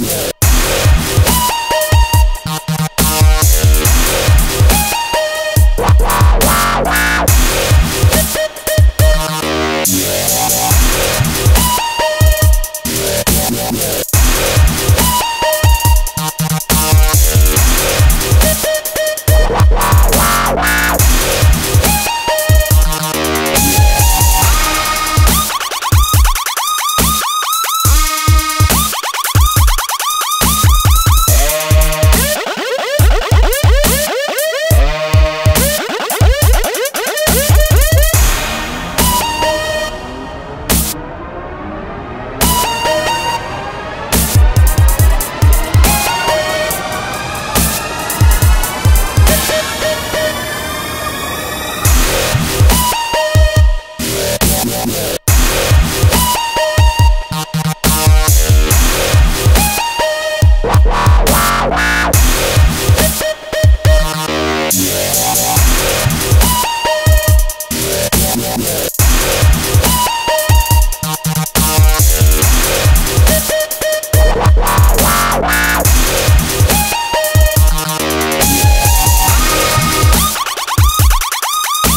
Yeah.